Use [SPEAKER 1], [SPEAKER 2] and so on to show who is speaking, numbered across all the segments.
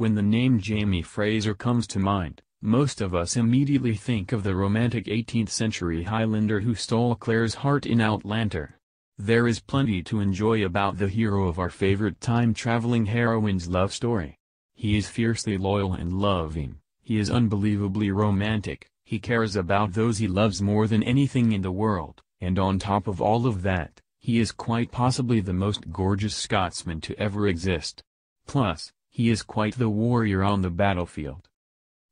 [SPEAKER 1] When the name Jamie Fraser comes to mind, most of us immediately think of the romantic 18th-century Highlander who stole Claire's heart in Outlander. There is plenty to enjoy about the hero of our favorite time-traveling heroine's love story. He is fiercely loyal and loving, he is unbelievably romantic, he cares about those he loves more than anything in the world, and on top of all of that, he is quite possibly the most gorgeous Scotsman to ever exist. Plus, he is quite the warrior on the battlefield.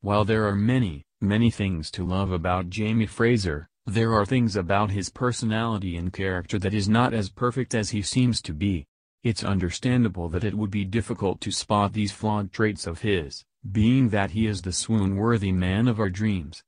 [SPEAKER 1] While there are many, many things to love about Jamie Fraser, there are things about his personality and character that is not as perfect as he seems to be. It's understandable that it would be difficult to spot these flawed traits of his, being that he is the swoon-worthy man of our dreams.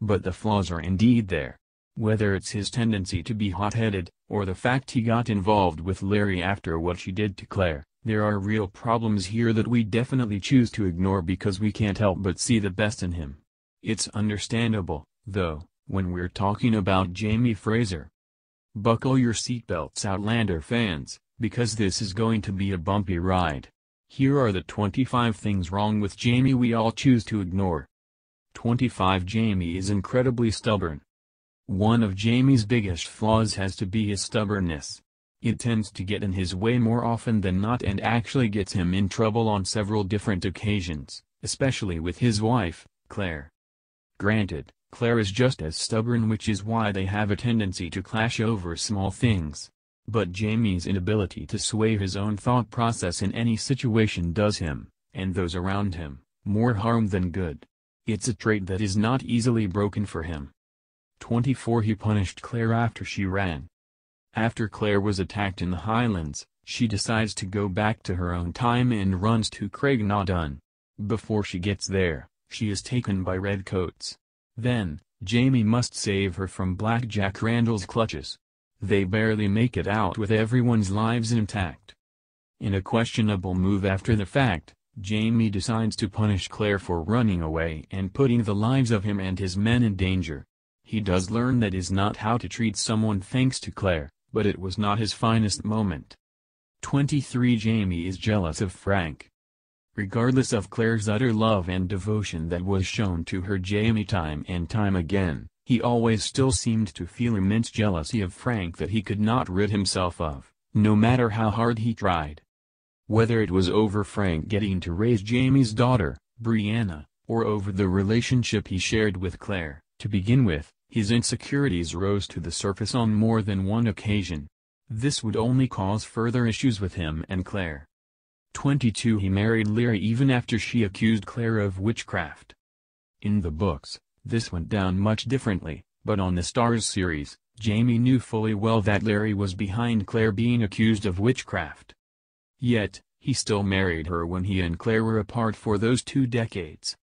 [SPEAKER 1] But the flaws are indeed there. Whether it's his tendency to be hot-headed, or the fact he got involved with Laoghaire after what she did to Claire, there are real problems here that we definitely choose to ignore because we can't help but see the best in him. It's understandable, though, when we're talking about Jamie Fraser. Buckle your seatbelts Outlander fans, because this is going to be a bumpy ride. Here are the 25 things wrong with Jamie we all choose to ignore. 25 Jamie is incredibly stubborn. One of Jamie's biggest flaws has to be his stubbornness. It tends to get in his way more often than not and actually gets him in trouble on several different occasions, especially with his wife, Claire. Granted, Claire is just as stubborn which is why they have a tendency to clash over small things. But Jamie's inability to sway his own thought process in any situation does him, and those around him, more harm than good. It's a trait that is not easily broken for him. 24 He punished Claire after she ran. After Claire was attacked in the Highlands, she decides to go back to her own time and runs to Craig Craigh na Dun. Before she gets there, she is taken by redcoats. Then, Jamie must save her from Black Jack Randall's clutches. They barely make it out with everyone's lives intact. In a questionable move after the fact, Jamie decides to punish Claire for running away and putting the lives of him and his men in danger. He does learn that is not how to treat someone thanks to Claire, but it was not his finest moment. 23 Jamie is jealous of Frank. Regardless of Claire's utter love and devotion that was shown to her Jamie time and time again, he always still seemed to feel immense jealousy of Frank that he could not rid himself of, no matter how hard he tried. Whether it was over Frank getting to raise Jamie's daughter, Brianna, or over the relationship he shared with Claire, to begin with, his insecurities rose to the surface on more than one occasion. This would only cause further issues with him and Claire. 22 He married Laoghaire even after she accused Claire of witchcraft. In the books, this went down much differently, but on the Starz series, Jamie knew fully well that Laoghaire was behind Claire being accused of witchcraft. Yet, he still married her when he and Claire were apart for those two decades.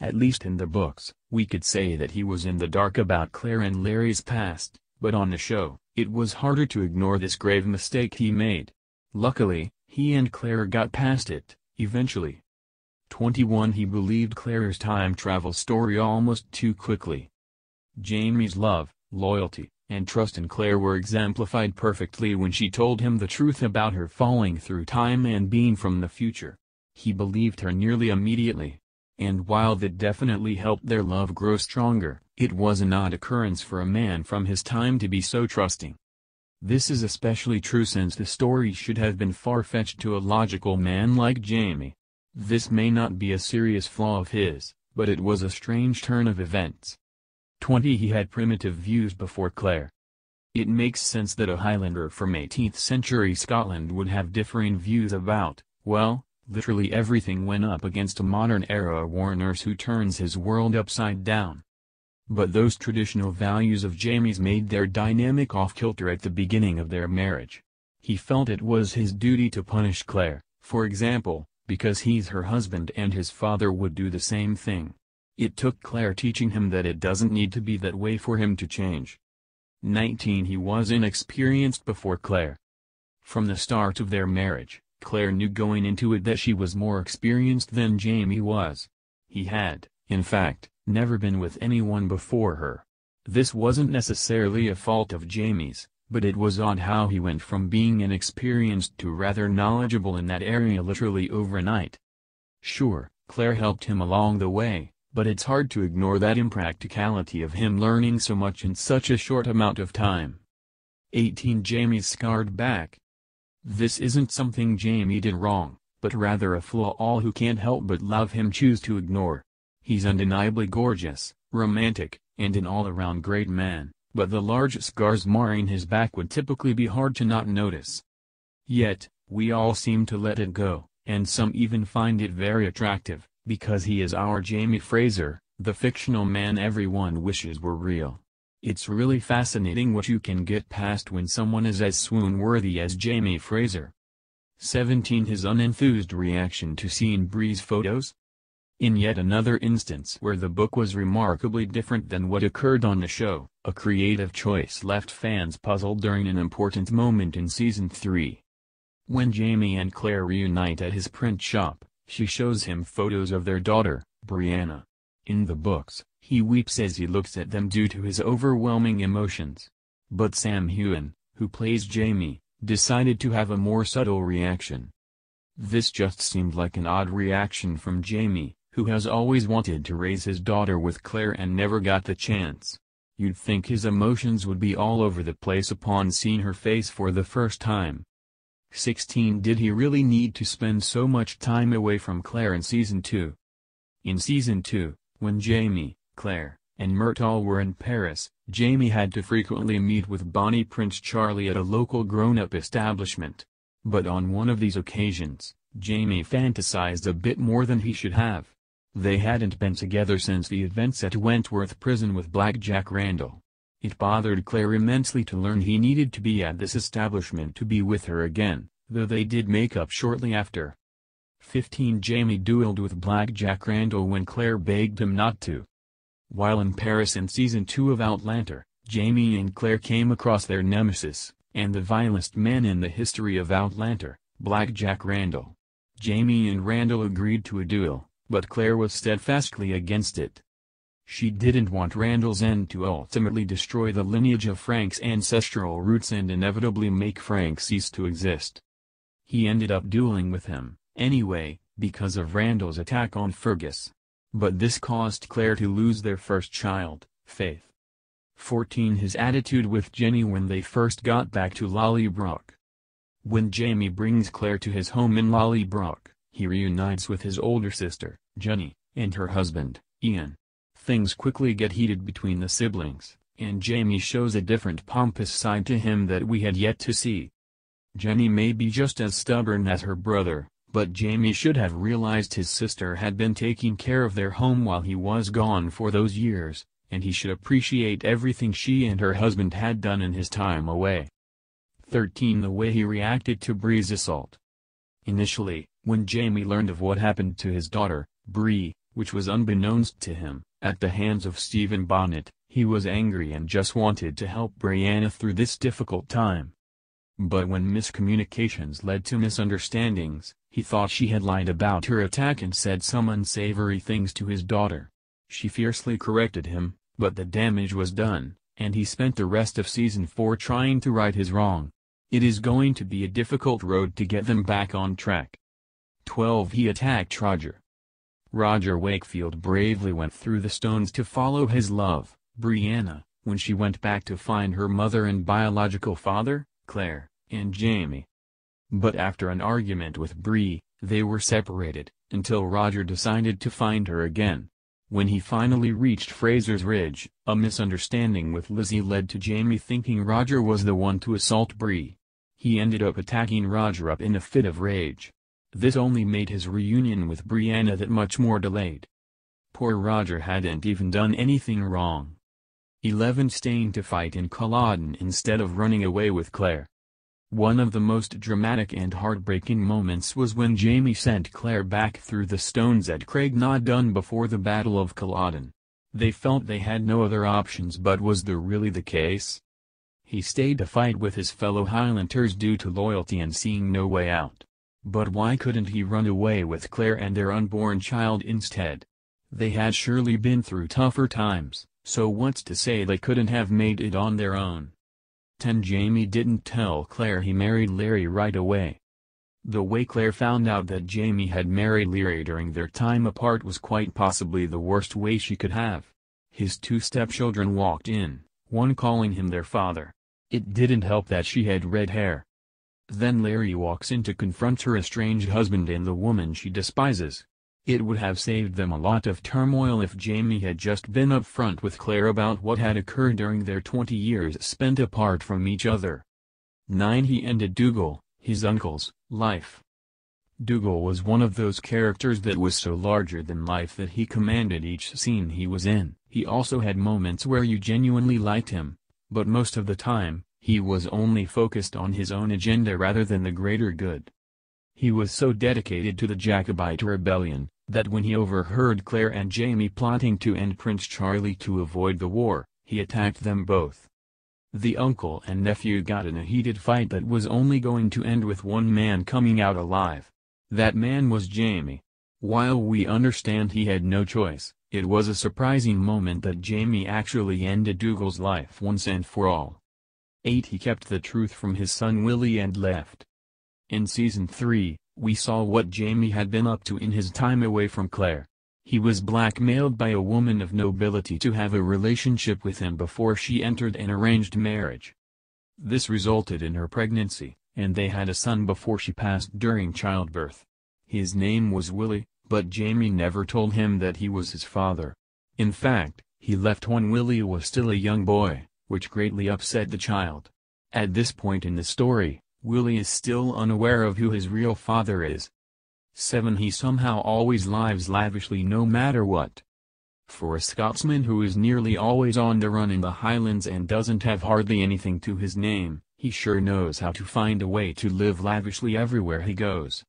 [SPEAKER 1] At least in the books, we could say that he was in the dark about Claire and Laoghaire's past, but on the show, it was harder to ignore this grave mistake he made. Luckily, he and Claire got past it, eventually. 21 He believed Claire's time travel story almost too quickly. Jamie's love, loyalty, and trust in Claire were exemplified perfectly when she told him the truth about her falling through time and being from the future. He believed her nearly immediately. And while that definitely helped their love grow stronger, it was an odd occurrence for a man from his time to be so trusting. This is especially true since the story should have been far-fetched to a logical man like Jamie. This may not be a serious flaw of his, but it was a strange turn of events. 20 He had primitive views before Claire. It makes sense that a Highlander from 18th century Scotland would have differing views about, well, literally everything went up against a modern-era war nurse who turns his world upside down. But those traditional values of Jamie's made their dynamic off-kilter at the beginning of their marriage. He felt it was his duty to punish Claire, for example, because he's her husband and his father would do the same thing. It took Claire teaching him that it doesn't need to be that way for him to change. 19 He was inexperienced before Claire. From the start of their marriage, Claire knew going into it that she was more experienced than Jamie was. He had, in fact, never been with anyone before her. This wasn't necessarily a fault of Jamie's, but it was odd how he went from being inexperienced to rather knowledgeable in that area literally overnight. Sure, Claire helped him along the way, but it's hard to ignore that impracticality of him learning so much in such a short amount of time. 18 Jamie's scarred back. This isn't something Jamie did wrong, but rather a flaw all who can't help but love him choose to ignore. He's undeniably gorgeous, romantic, and an all-around great man, but the large scars marring his back would typically be hard to not notice. Yet, we all seem to let it go, and some even find it very attractive, because he is our Jamie Fraser, the fictional man everyone wishes were real. It's really fascinating what you can get past when someone is as swoon-worthy as Jamie Fraser. 17 His unenthused reaction to seeing Bree's photos? In yet another instance where the book was remarkably different than what occurred on the show, a creative choice left fans puzzled during an important moment in Season 3. When Jamie and Claire reunite at his print shop, she shows him photos of their daughter, Brianna. In the books, he weeps as he looks at them due to his overwhelming emotions. But Sam Heughan, who plays Jamie, decided to have a more subtle reaction. This just seemed like an odd reaction from Jamie, who has always wanted to raise his daughter with Claire and never got the chance. You'd think his emotions would be all over the place upon seeing her face for the first time. 16 Did he really need to spend so much time away from Claire in Season 2? In Season 2, when Jamie, Claire, and Murtagh were in Paris, Jamie had to frequently meet with Bonnie Prince Charlie at a local grown-up establishment. But on one of these occasions, Jamie fantasized a bit more than he should have. They hadn't been together since the events at Wentworth Prison with Black Jack Randall. It bothered Claire immensely to learn he needed to be at this establishment to be with her again, though they did make up shortly after. 15 Jamie dueled with Black Jack Randall when Claire begged him not to. While in Paris in season 2 of Outlander, Jamie and Claire came across their nemesis, and the vilest man in the history of Outlander, Black Jack Randall. Jamie and Randall agreed to a duel, but Claire was steadfastly against it. She didn't want Randall's end to ultimately destroy the lineage of Frank's ancestral roots and inevitably make Frank cease to exist. He ended up dueling with him, anyway, because of Randall's attack on Fergus. But this caused Claire to lose their first child, Faith. 14 His attitude with Jenny when they first got back to Lallybroch. When Jamie brings Claire to his home in Lallybroch, he reunites with his older sister, Jenny, and her husband, Ian. Things quickly get heated between the siblings, and Jamie shows a different pompous side to him that we had yet to see. Jenny may be just as stubborn as her brother, but Jamie should have realized his sister had been taking care of their home while he was gone for those years, and he should appreciate everything she and her husband had done in his time away. 13 The way he reacted to Bree's assault. Initially, when Jamie learned of what happened to his daughter, Bree, which was unbeknownst to him, at the hands of Stephen Bonnet, he was angry and just wanted to help Brianna through this difficult time. But when miscommunications led to misunderstandings, he thought she had lied about her attack and said some unsavory things to his daughter. She fiercely corrected him, but the damage was done, and he spent the rest of season 4 trying to right his wrong. It is going to be a difficult road to get them back on track. 12 He attacked Roger. Roger Wakefield bravely went through the stones to follow his love, Brianna, when she went back to find her mother and biological father, Claire, and Jamie. But after an argument with Bree, they were separated, until Roger decided to find her again. When he finally reached Fraser's Ridge, a misunderstanding with Lizzie led to Jamie thinking Roger was the one to assault Bree. He ended up attacking Roger up in a fit of rage. This only made his reunion with Brianna that much more delayed. Poor Roger hadn't even done anything wrong. 11 Staying to fight in Culloden instead of running away with Claire. One of the most dramatic and heartbreaking moments was when Jamie sent Claire back through the stones at Craigh na Dun before the Battle of Culloden. They felt they had no other options but was there really the case? He stayed to fight with his fellow Highlanders due to loyalty and seeing no way out. But why couldn't he run away with Claire and their unborn child instead? They had surely been through tougher times, so what's to say they couldn't have made it on their own? 10 Jamie didn't tell Claire he married Laoghaire right away. The way Claire found out that Jamie had married Laoghaire during their time apart was quite possibly the worst way she could have. His two stepchildren walked in, one calling him their father. It didn't help that she had red hair. Then Laoghaire walks in to confront her estranged husband and the woman she despises. It would have saved them a lot of turmoil if Jamie had just been upfront with Claire about what had occurred during their 20 years spent apart from each other. 9. He ended Dougal, his uncle's, life. Dougal was one of those characters that was so larger than life that he commanded each scene he was in. He also had moments where you genuinely liked him, but most of the time, he was only focused on his own agenda rather than the greater good. He was so dedicated to the Jacobite rebellion, that when he overheard Claire and Jamie plotting to end Prince Charlie to avoid the war, he attacked them both. The uncle and nephew got in a heated fight that was only going to end with one man coming out alive. That man was Jamie. While we understand he had no choice, it was a surprising moment that Jamie actually ended Dougal's life once and for all. 8. He kept the truth from his son Willie and left. In Season 3, we saw what Jamie had been up to in his time away from Claire. He was blackmailed by a woman of nobility to have a relationship with him before she entered an arranged marriage. This resulted in her pregnancy, and they had a son before she passed during childbirth. His name was Willie, but Jamie never told him that he was his father. In fact, he left when Willie was still a young boy, which greatly upset the child. At this point in the story, Willie is still unaware of who his real father is. 7. He somehow always lives lavishly no matter what. For a Scotsman who is nearly always on the run in the Highlands and doesn't have hardly anything to his name, he sure knows how to find a way to live lavishly everywhere he goes.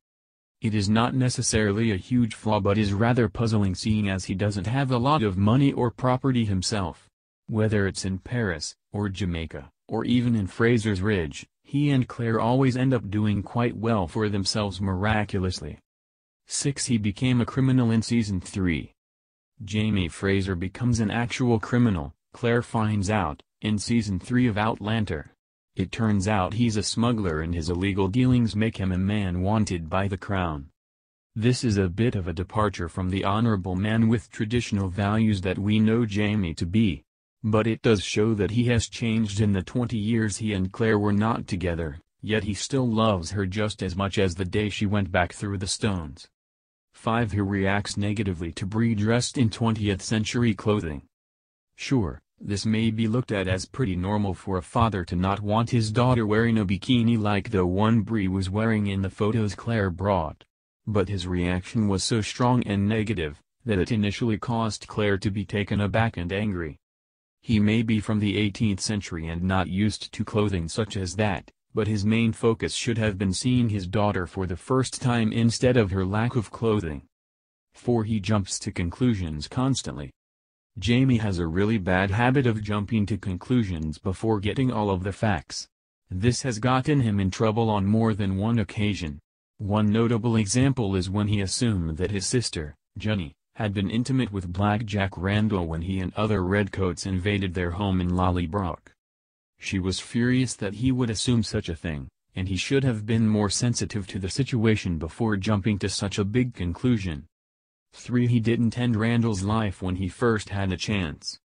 [SPEAKER 1] It is not necessarily a huge flaw but is rather puzzling seeing as he doesn't have a lot of money or property himself. Whether it's in Paris, or Jamaica, or even in Fraser's Ridge, he and Claire always end up doing quite well for themselves miraculously. 6. He became a criminal in Season 3. Jamie Fraser becomes an actual criminal, Claire finds out, in Season 3 of Outlander. It turns out he's a smuggler and his illegal dealings make him a man wanted by the crown. This is a bit of a departure from the honorable man with traditional values that we know Jamie to be. But it does show that he has changed in the 20 years he and Claire were not together, yet he still loves her just as much as the day she went back through the stones. 5. He reacts negatively to Bree dressed in 20th century clothing. Sure, this may be looked at as pretty normal for a father to not want his daughter wearing a bikini like the one Bree was wearing in the photos Claire brought. But his reaction was so strong and negative, that it initially caused Claire to be taken aback and angry. He may be from the 18th century and not used to clothing such as that, but his main focus should have been seeing his daughter for the first time instead of her lack of clothing. For he jumps to conclusions constantly. Jamie has a really bad habit of jumping to conclusions before getting all of the facts. This has gotten him in trouble on more than one occasion. One notable example is when he assumed that his sister, Jenny, had been intimate with Black Jack Randall when he and other redcoats invaded their home in Lallybroch. She was furious that he would assume such a thing, and he should have been more sensitive to the situation before jumping to such a big conclusion. 3. He didn't end Randall's life when he first had a chance.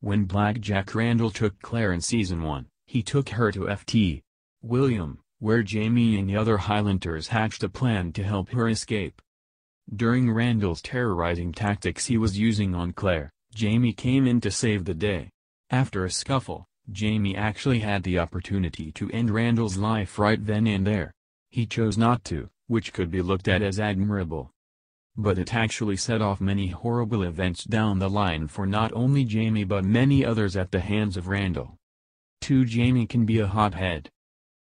[SPEAKER 1] When Black Jack Randall took Claire in Season 1, he took her to Ft. William, where Jamie and the other Highlanders hatched a plan to help her escape. During Randall's terrorizing tactics he was using on Claire, Jamie came in to save the day. After a scuffle, Jamie actually had the opportunity to end Randall's life right then and there. He chose not to, which could be looked at as admirable. But it actually set off many horrible events down the line for not only Jamie but many others at the hands of Randall. 2. Jamie can be a hothead.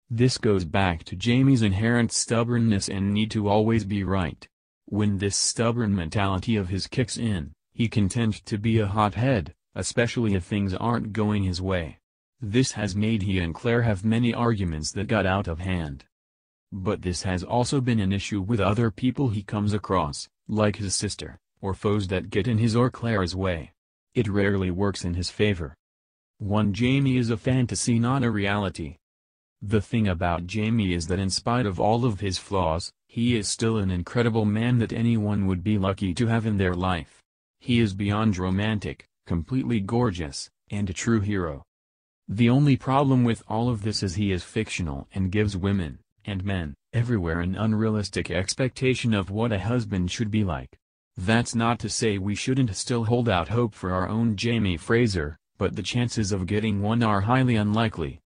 [SPEAKER 1] This goes back to Jamie's inherent stubbornness and need to always be right. When this stubborn mentality of his kicks in, he can tend to be a hothead, especially if things aren't going his way. This has made he and Claire have many arguments that got out of hand. But this has also been an issue with other people he comes across, like his sister, or foes that get in his or Claire's way. It rarely works in his favor. 1. Jamie is a fantasy not a reality. The thing about Jamie is that in spite of all of his flaws, he is still an incredible man that anyone would be lucky to have in their life. He is beyond romantic, completely gorgeous, and a true hero. The only problem with all of this is he is fictional and gives women, and men, everywhere an unrealistic expectation of what a husband should be like. That's not to say we shouldn't still hold out hope for our own Jamie Fraser, but the chances of getting one are highly unlikely.